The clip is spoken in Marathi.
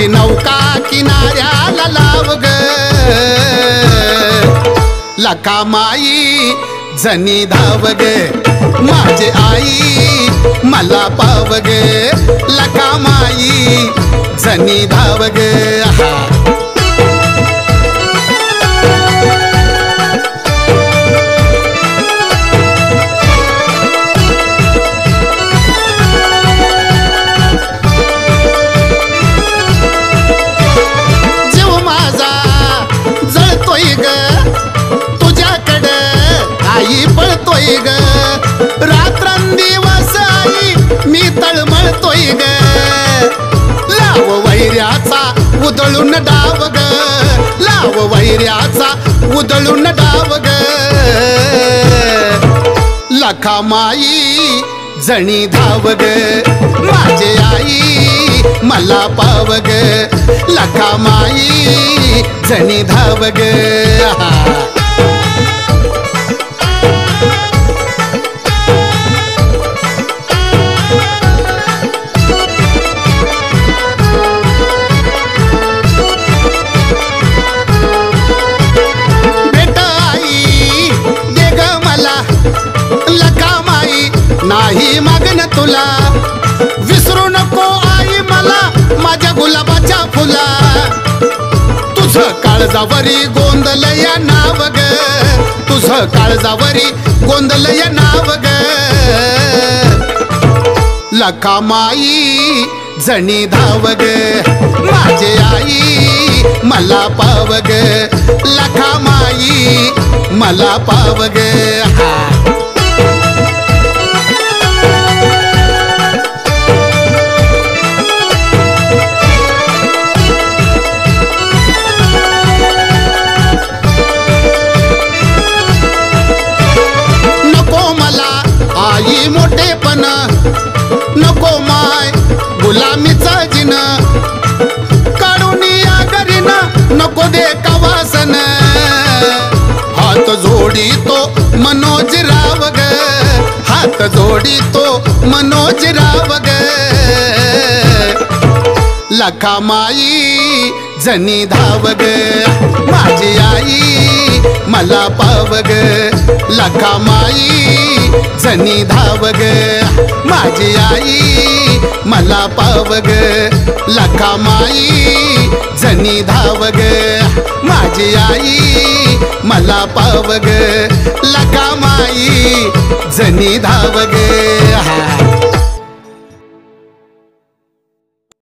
माझी नौका किनाऱ्याला लाव ग. लका माई जनी धाव ग. माझे आई मला पाव ग. लका माई जनी धाव ग. तळमळतोय ग. लाव वैऱ्याचा उदळून डाव ग. लाव वैऱ्याचा उदळून डाव ग. लखा माई जणी धाव ग. माझे आई मला पाव ग. लखा माई जणी धाव ग. नाही तुला. विसरू नको आई मला माझ्या गुलाबाच्या फुला. तुझ काळजावरी गोंदल या नाव ग. तुझ काळजावरी गोंदल या नाव ग. लखा माई जणी धाव ग. माझे आई मला पाव ग. लखा माई मला पाव ग. हा. पण नको माय गुलामीचा जिन. काढून या घरीन नको दे कवासन हात जोडी तो मनोज राव ग हात जोडी तो मनोज राव ग लखा माई जनी धाव ग माझी आई मला पाव ग लखा माई जनी धावग माझी आई मला पावग. लखा माई जनी धावग माझी आई मला पावग. लखा माई जनी धावग.